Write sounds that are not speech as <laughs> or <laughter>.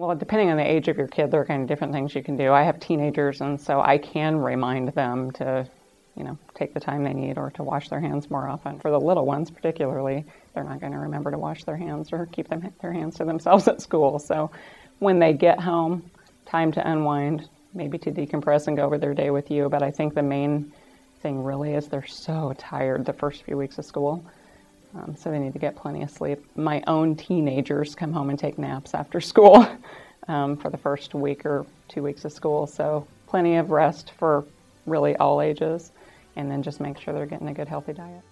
Well, depending on the age of your kid, there are kind of different things you can do. I have teenagers, and so I can remind them to, you know, take the time they need or to wash their hands more often. For the little ones, particularly, they're not going to remember to wash their hands or keep them, their hands to themselves at school. So when they get home, time to unwind, maybe to decompress and go over their day with you. But I think the main thing really is they're so tired the first few weeks of school. Um, so they need to get plenty of sleep. My own teenagers come home and take naps after <laughs> school um, for the first week or two weeks of school. So plenty of rest for really all ages, and then just make sure they're getting a good healthy diet.